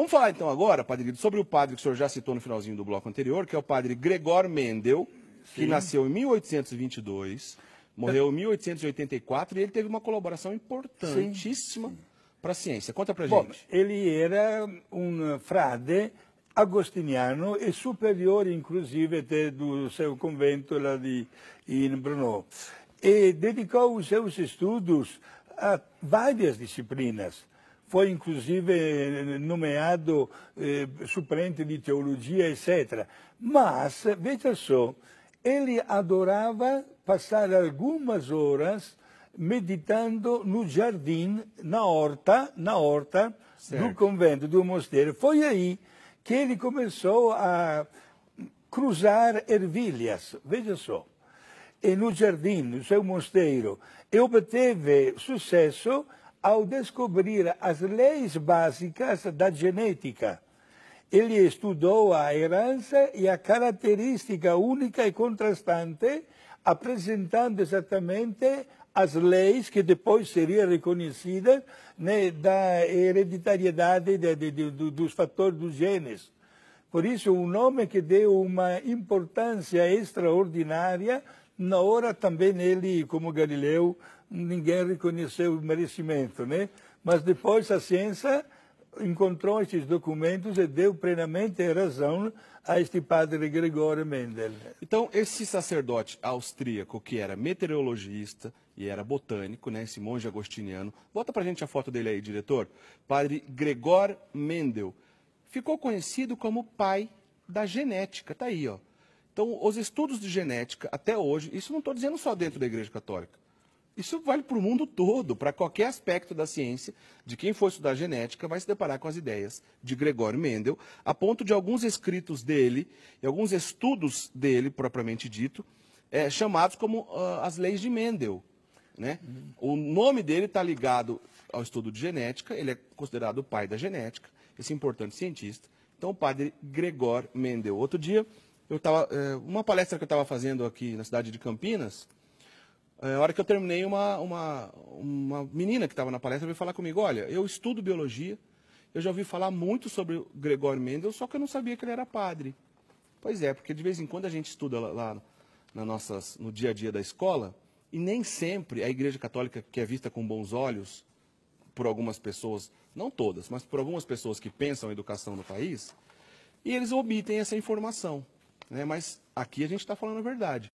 Vamos falar então agora, Padre Guido, sobre o padre que o senhor já citou no finalzinho do bloco anterior, que é o padre Gregor Mendel, que Sim. nasceu em 1822, morreu em 1884 e ele teve uma colaboração importantíssima para a ciência. Conta Bom, gente. ele era um frade agostiniano e superior, inclusive, até do seu convento lá de, em Brno. E dedicou os seus estudos a várias disciplinas. Foi, inclusive, nomeado eh, suplente de teologia, etc. Mas, veja só, ele adorava passar algumas horas meditando no jardim, na horta, na horta do Certo. convento, do mosteiro. Foi aí que ele começou a cruzar ervilhas, veja só. E no jardim, no seu mosteiro, e obteve sucesso ao descobrir as leis básicas da genética. Ele estudou a herança e a característica única e contrastante, apresentando exatamente as leis que depois seriam reconhecidas né, da hereditariedade de, de, de, do- dos fatores dos genes. Por isso, um nome que deu uma importância extraordinária, na hora também ele, como Galileu, ninguém reconheceu o merecimento, né? Mas depois a ciência encontrou esses documentos e deu plenamente razão a este padre Gregório Mendel. Então, esse sacerdote austríaco, que era meteorologista e era botânico, né, esse monge agostiniano, bota pra gente a foto dele aí, diretor. Padre Gregor Mendel. Ficou conhecido como pai da genética, tá aí, ó. Então, os estudos de genética, até hoje, isso não estou dizendo só dentro da Igreja Católica. Isso vale para o mundo todo, para qualquer aspecto da ciência. De quem for estudar genética vai se deparar com as ideias de Gregório Mendel, a ponto de alguns escritos dele e alguns estudos dele, propriamente dito, eh, chamados como ah, as leis de Mendel. Né? O nome dele está ligado ao estudo de genética, ele é considerado o pai da genética, esse importante cientista. Então, o padre Gregor Mendel. Outro dia, eu tava, eh, uma palestra que eu estava fazendo aqui na cidade de Campinas, é, a hora que eu terminei, uma, uma, uma menina que estava na palestra veio falar comigo, olha, eu estudo biologia, eu já ouvi falar muito sobre o Gregório Mendel, só que eu não sabia que ele era padre. Pois é, porque de vez em quando a gente estuda lá, lá na nossas, no dia a dia da escola, e nem sempre a Igreja Católica, que é vista com bons olhos por algumas pessoas, não todas, mas por algumas pessoas que pensam a educação no país, e eles omitem essa informação. Né? Mas aqui a gente está falando a verdade.